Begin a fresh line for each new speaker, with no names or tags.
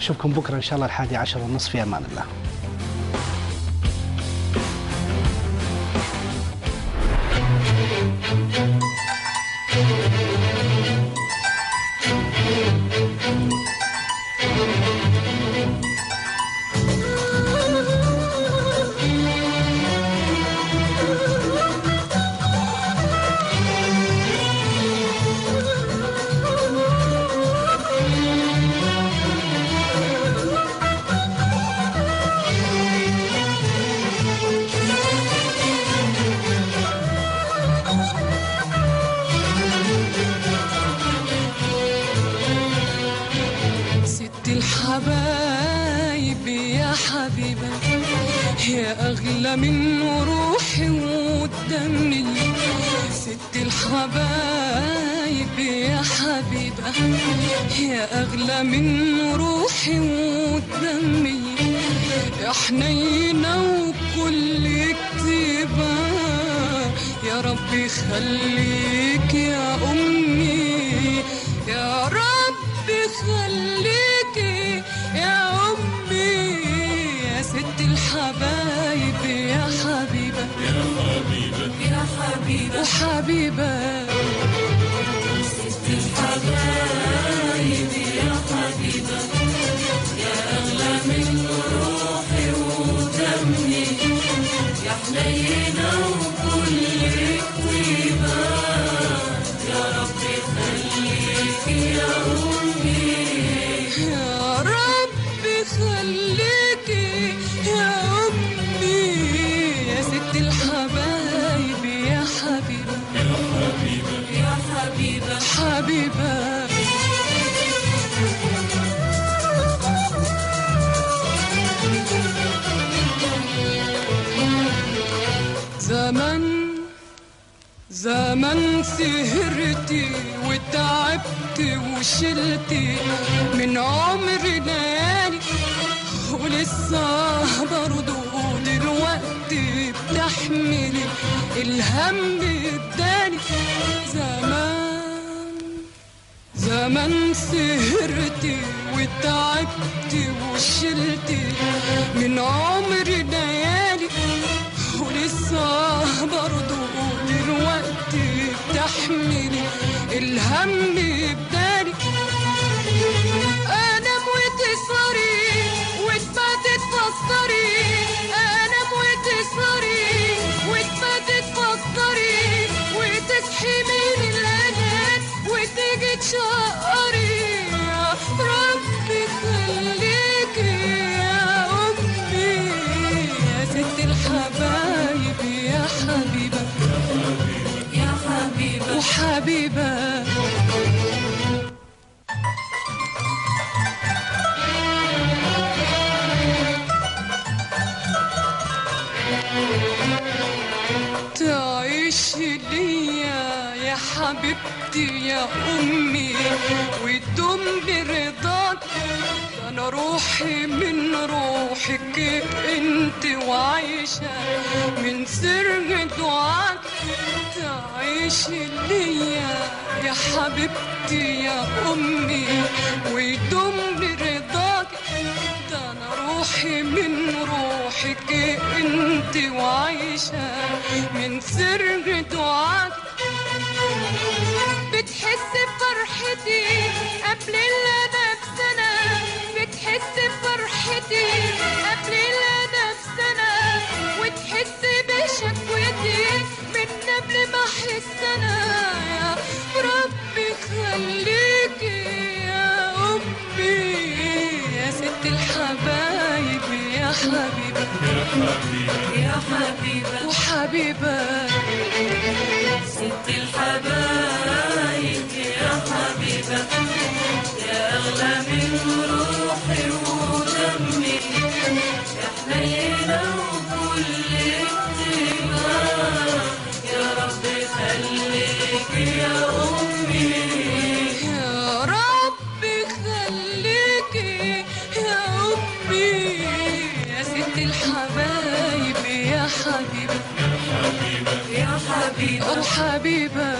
نشوفكم بكرة إن شاء الله الحادي عشر ونصف في أمان الله.
حبيبة يا أغلى من روحي ودمي ست الحبايب يا حبيبة يا أغلى من روحي ودمي يا حنينة وكل كتيبة يا ربي خليك يا أمي يا ربي خليكي حبيبة. ست الحبايب يا حبيبة يا أغلى من روحي ودمي يا وكل طيبة زمن سهرتي وتعبت وشلتي من عمري ليالي ولسه برضو دلوقتي بتحملي الهم الداني زمان زمان سهرتي وتعبت وشلتي من عمري انام وتسهري وتباتي تفكري انام وتسهري تفكري وتصحي من الانام وتيجي تشقري يا ربي خليكي يا أمي. يا ست الحبايب يا حبيبة. يا حبيبة. وحبيبة. تعيش ليا يا حبيبتي يا أمي وتدوم برضاك. أنا روحي من روحك أنت وعايشة من سر دعاك. تعيش ليا يا حبيبتي يا أمي ويدوم برضاك. روحي من روحك أنت وعايشة من سر دعاك. بتحس بفرحتي قبل اللي أنا بسنة بتحس بفرحتي قبل اللي أنا بسنة وتحس بشكوتي من قبل ما أحس أنا. يا حبيبة يا حبيبة وحبيبة ست الحبايب يا حبيبة يا أغلى من روحي ودمي يا حنينة وكل طيبة ست الحبايب يا حبيبة يا حبيبة وحبيبة